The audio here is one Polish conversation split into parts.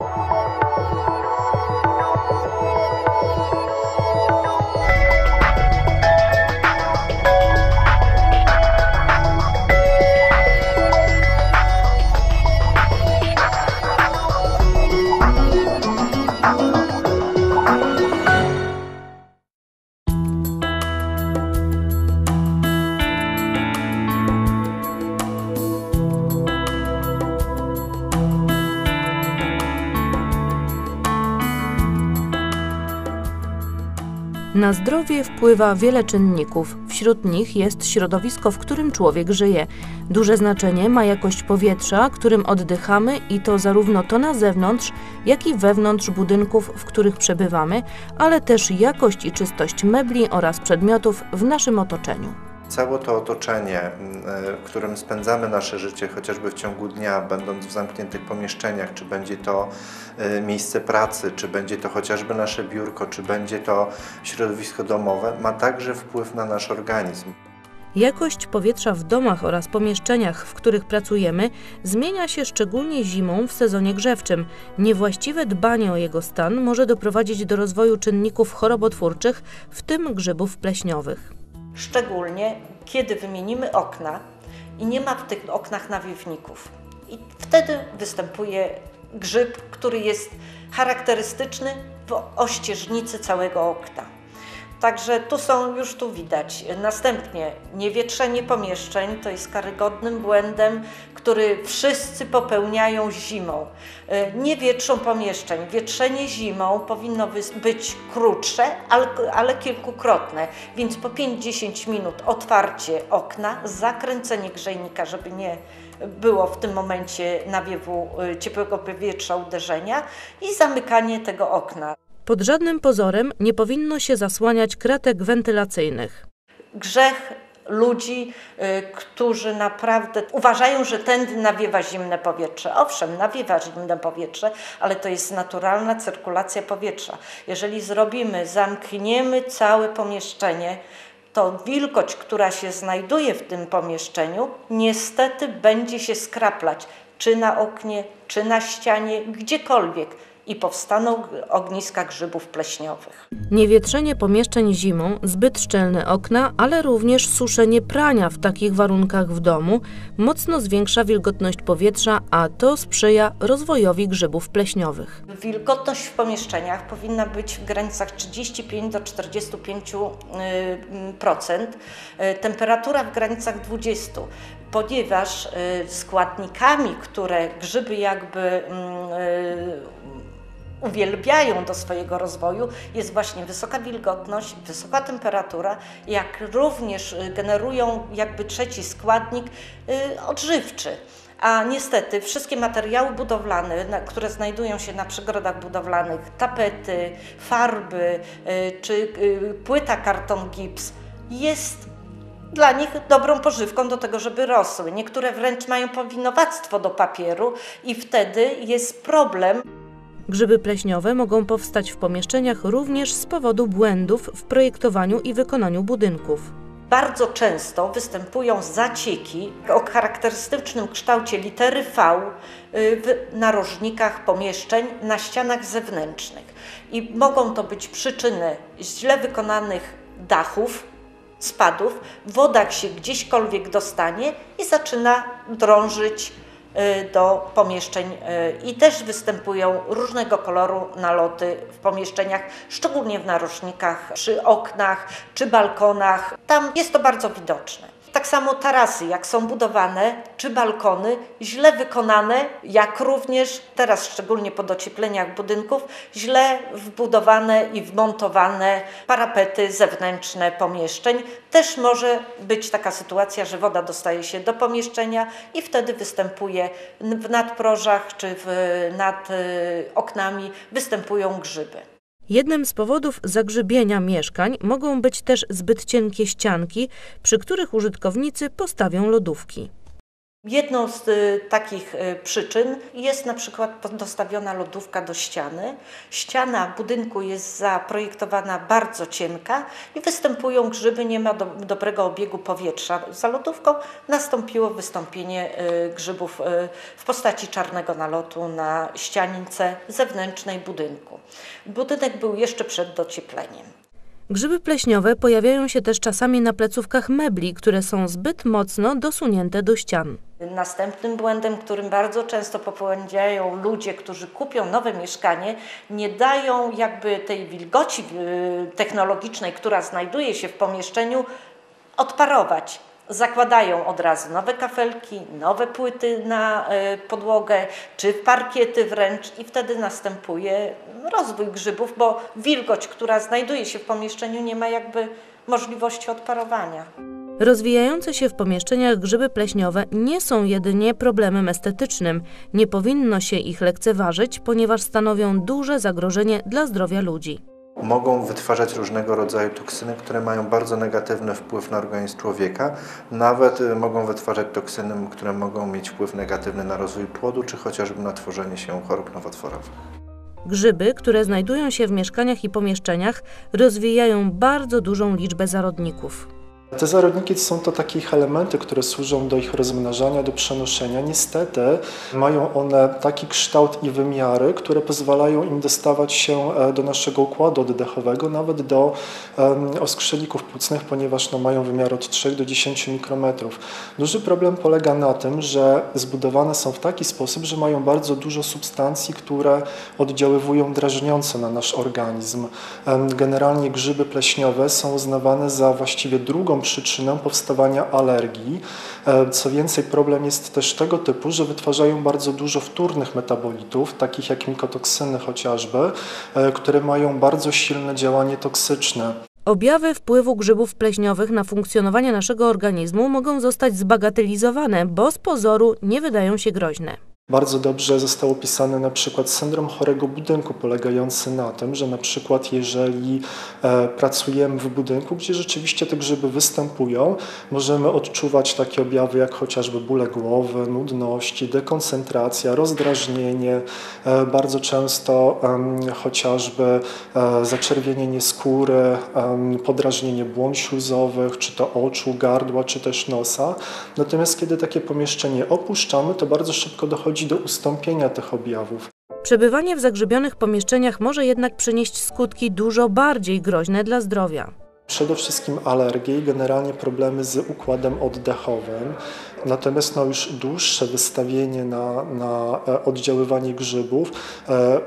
you. Na zdrowie wpływa wiele czynników. Wśród nich jest środowisko, w którym człowiek żyje. Duże znaczenie ma jakość powietrza, którym oddychamy i to zarówno to na zewnątrz, jak i wewnątrz budynków, w których przebywamy, ale też jakość i czystość mebli oraz przedmiotów w naszym otoczeniu. Całe to otoczenie, m, e, w którym spędzamy nasze życie, chociażby w ciągu dnia, będąc w zamkniętych pomieszczeniach, czy będzie to e, miejsce pracy, czy będzie to chociażby nasze biurko, czy będzie to środowisko domowe, ma także wpływ na nasz organizm. Jakość powietrza w domach oraz pomieszczeniach, w których pracujemy, zmienia się szczególnie zimą w sezonie grzewczym. Niewłaściwe dbanie o jego stan może doprowadzić do rozwoju czynników chorobotwórczych, w tym grzybów pleśniowych. Szczególnie kiedy wymienimy okna i nie ma w tych oknach nawiewników. I wtedy występuje grzyb, który jest charakterystyczny w ościeżnicy całego okna. Także tu są, już tu widać. Następnie niewietrzenie pomieszczeń to jest karygodnym błędem, który wszyscy popełniają zimą. E, Nie wietrzą pomieszczeń. Wietrzenie zimą powinno być krótsze, ale, ale kilkukrotne. Więc po 5-10 minut otwarcie okna, zakręcenie grzejnika, żeby nie było w tym momencie nawiewu e, ciepłego powietrza, uderzenia i zamykanie tego okna. Pod żadnym pozorem nie powinno się zasłaniać kratek wentylacyjnych. grzech ludzi, y, którzy naprawdę uważają, że tędy nawiewa zimne powietrze. Owszem, nawiewa zimne powietrze, ale to jest naturalna cyrkulacja powietrza. Jeżeli zrobimy, zamkniemy całe pomieszczenie, to wilgoć, która się znajduje w tym pomieszczeniu, niestety będzie się skraplać, czy na oknie, czy na ścianie, gdziekolwiek i powstaną ogniska grzybów pleśniowych. Niewietrzenie pomieszczeń zimą, zbyt szczelne okna, ale również suszenie prania w takich warunkach w domu mocno zwiększa wilgotność powietrza, a to sprzyja rozwojowi grzybów pleśniowych. Wilgotność w pomieszczeniach powinna być w granicach 35 do 45 y, procent, y, temperatura w granicach 20, ponieważ y, składnikami, które grzyby jakby mm, uwielbiają do swojego rozwoju jest właśnie wysoka wilgotność, wysoka temperatura, jak również y, generują jakby trzeci składnik y, odżywczy. A niestety wszystkie materiały budowlane, które znajdują się na przygrodach budowlanych, tapety, farby y, czy płyta karton gips, jest dla nich dobrą pożywką do tego, żeby rosły. Niektóre wręcz mają powinowactwo do papieru i wtedy jest problem Grzyby pleśniowe mogą powstać w pomieszczeniach również z powodu błędów w projektowaniu i wykonaniu budynków. Bardzo często występują zacieki o charakterystycznym kształcie litery V y, w narożnikach pomieszczeń na ścianach zewnętrznych. I mogą to być przyczyny źle wykonanych dachów, spadów, woda się gdzieśkolwiek dostanie i zaczyna drążyć do pomieszczeń y, i też występują różnego koloru naloty w pomieszczeniach, szczególnie w narożnikach, przy oknach czy balkonach. Tam jest to bardzo widoczne. Tak samo tarasy, jak są budowane, czy balkony, źle wykonane, jak również teraz, szczególnie po dociepleniach budynków, źle wbudowane i wmontowane parapety zewnętrzne pomieszczeń. Też może być taka sytuacja, że woda dostaje się do pomieszczenia i wtedy występuje w nadprożach czy w, nad y, oknami występują grzyby. Jednym z powodów zagrzybienia mieszkań mogą być też zbyt cienkie ścianki, przy których użytkownicy postawią lodówki. Jedną z y, takich y, przyczyn jest na przykład dostawiona lodówka do ściany. Ściana budynku jest zaprojektowana bardzo cienka i występują grzyby, nie ma do, dobrego obiegu powietrza. Za lodówką nastąpiło wystąpienie y, grzybów y, w postaci czarnego nalotu na ścianice zewnętrznej budynku. Budynek był jeszcze przed dociepleniem. Grzyby pleśniowe pojawiają się też czasami na plecówkach mebli, które są zbyt mocno dosunięte do ścian. Następnym błędem, którym bardzo często popełniają ludzie, którzy kupią nowe mieszkanie, nie dają jakby tej wilgoci y, technologicznej, która znajduje się w pomieszczeniu, odparować. Zakładają od razu nowe kafelki, nowe płyty na y, podłogę, czy parkiety wręcz i wtedy następuje rozwój grzybów, bo wilgoć, która znajduje się w pomieszczeniu nie ma jakby możliwości odparowania. Rozwijające się w pomieszczeniach grzyby pleśniowe nie są jedynie problemem estetycznym. Nie powinno się ich lekceważyć, ponieważ stanowią duże zagrożenie dla zdrowia ludzi. Mogą wytwarzać różnego rodzaju toksyny, które mają bardzo negatywny wpływ na organizm człowieka. Nawet y, mogą wytwarzać toksyny, które mogą mieć wpływ negatywny na rozwój płodu, czy chociażby na tworzenie się chorób nowotworowych. Grzyby, które znajdują się w mieszkaniach i pomieszczeniach, rozwijają bardzo dużą liczbę zarodników. Te zarodniki są to takie elementy, które służą do ich rozmnażania, do przenoszenia. Niestety mają one taki kształt i wymiary, które pozwalają im dostawać się e, do naszego układu oddechowego, nawet do oskrzelików płucnych, ponieważ no, mają wymiar od 3 do 10 mikrometrów. Duży problem polega na tym, że zbudowane są w taki sposób, że mają bardzo dużo substancji, które oddziaływują drażniąco na nasz organizm. Generalnie grzyby pleśniowe są uznawane za właściwie drugą przyczyną powstawania alergii. E, co więcej, problem jest też tego typu, że wytwarzają bardzo dużo wtórnych metabolitów, takich jak mikotoksyny chociażby, e, które mają bardzo silne działanie toksyczne. Objawy wpływu grzybów pleśniowych na funkcjonowanie naszego organizmu mogą zostać zbagatelizowane, bo z pozoru nie wydają się groźne. Bardzo dobrze został opisany na przykład syndrom chorego budynku, polegający na tym, że na przykład jeżeli e, pracujemy w budynku, gdzie rzeczywiście te grzyby występują, możemy odczuwać takie objawy jak chociażby bóle głowy, nudności, dekoncentracja, rozdrażnienie, e, bardzo często e, chociażby zaczerwienienie skóry, podrażnienie błon śluzowych, czy to oczu, gardła, czy też nosa. Natomiast kiedy takie pomieszczenie opuszczamy, to bardzo szybko dochodzi dochodzi do ustąpienia tych objawów. Przebywanie w zagrzybionych pomieszczeniach może jednak przynieść skutki dużo bardziej groźne dla zdrowia. Przede wszystkim alergie i generalnie problemy z układem oddechowym. Natomiast no już dłuższe wystawienie na, na e, oddziaływanie grzybów e,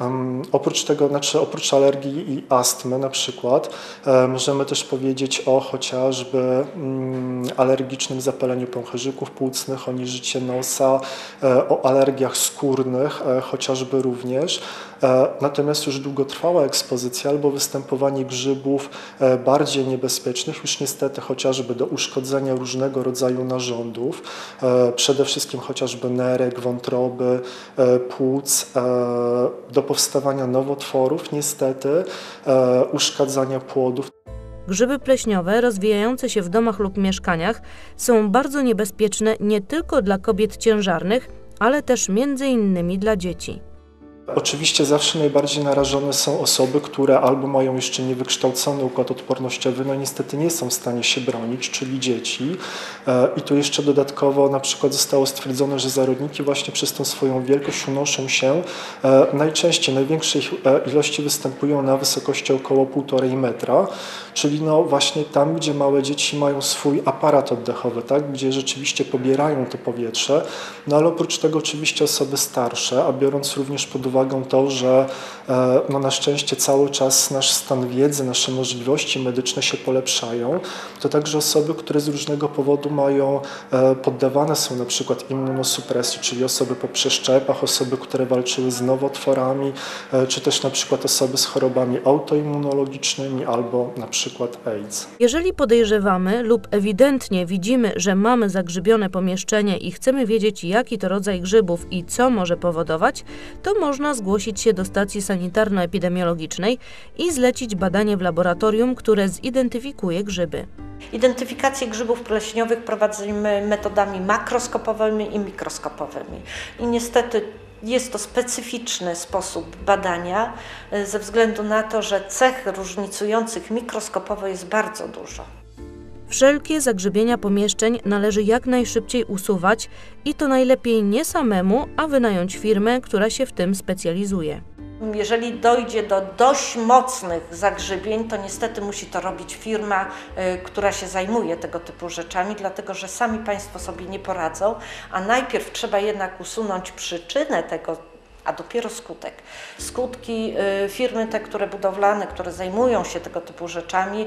Um, oprócz tego, znaczy oprócz alergii i astmy na przykład, e, możemy też powiedzieć o chociażby mm, alergicznym zapaleniu pęcherzyków płucnych, o nieżycie nosa, e, o alergiach skórnych e, chociażby również. E, natomiast już długotrwała ekspozycja albo występowanie grzybów e, bardziej niebezpiecznych, już niestety chociażby do uszkodzenia różnego rodzaju narządów, e, przede wszystkim chociażby nerek, wątroby, płuc, do powstawania nowotworów, niestety uszkadzania płodów. Grzyby pleśniowe rozwijające się w domach lub mieszkaniach są bardzo niebezpieczne nie tylko dla kobiet ciężarnych, ale też między innymi dla dzieci. Oczywiście zawsze najbardziej narażone są osoby, które albo mają jeszcze niewykształcony układ odpornościowy, no niestety nie są w stanie się bronić, czyli dzieci. E, I tu jeszcze dodatkowo na przykład zostało stwierdzone, że zarodniki właśnie przez tą swoją wielkość unoszą się e, najczęściej, największej e, ilości występują na wysokości około 1,5 metra, czyli no właśnie tam, gdzie małe dzieci mają swój aparat oddechowy, tak, gdzie rzeczywiście pobierają to powietrze, no ale oprócz tego oczywiście osoby starsze, a biorąc również pod uwagę uwagą to, że e, no na szczęście cały czas nasz stan wiedzy, nasze możliwości medyczne się polepszają, to także osoby, które z różnego powodu mają, e, poddawane są na przykład immunosupresji, czyli osoby po przeszczepach, osoby, które walczyły z nowotworami, e, czy też na przykład osoby z chorobami autoimmunologicznymi albo na przykład AIDS. Jeżeli podejrzewamy lub ewidentnie widzimy, że mamy zagrzybione pomieszczenie i chcemy wiedzieć, jaki to rodzaj grzybów i co może powodować, to można można zgłosić się do stacji sanitarno-epidemiologicznej i zlecić badanie w laboratorium, które zidentyfikuje grzyby. Identyfikację grzybów pleśniowych prowadzimy metodami makroskopowymi i mikroskopowymi. I niestety jest to specyficzny sposób badania, y, ze względu na to, że cech różnicujących mikroskopowo jest bardzo dużo. Wszelkie zagrzybienia pomieszczeń należy jak najszybciej usuwać i to najlepiej nie samemu, a wynająć firmę, która się w tym specjalizuje. Jeżeli dojdzie do dość mocnych zagrzybień, to niestety musi to robić firma, y, która się zajmuje tego typu rzeczami, dlatego że sami Państwo sobie nie poradzą, a najpierw trzeba jednak usunąć przyczynę tego, a dopiero skutek. Skutki y, firmy te, które budowlane, które zajmują się tego typu rzeczami,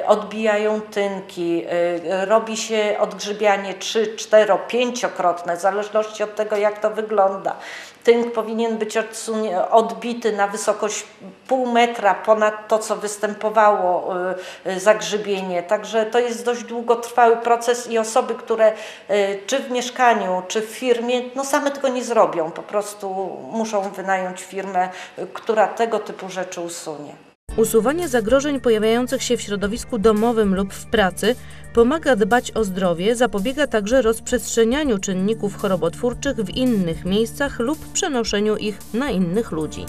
y, odbijają tynki, y, robi się odgrzybianie 3, 4, 5-krotne, w zależności od tego, jak to wygląda. Tynk powinien być odbity na wysokość pół metra ponad to, co występowało zagrzybienie. Także to jest dość długotrwały proces i osoby, które czy w mieszkaniu, czy w firmie, no same tego nie zrobią. Po prostu muszą wynająć firmę, która tego typu rzeczy usunie. Usuwanie zagrożeń pojawiających się w środowisku domowym lub w pracy pomaga dbać o zdrowie, zapobiega także rozprzestrzenianiu czynników chorobotwórczych w innych miejscach lub przenoszeniu ich na innych ludzi.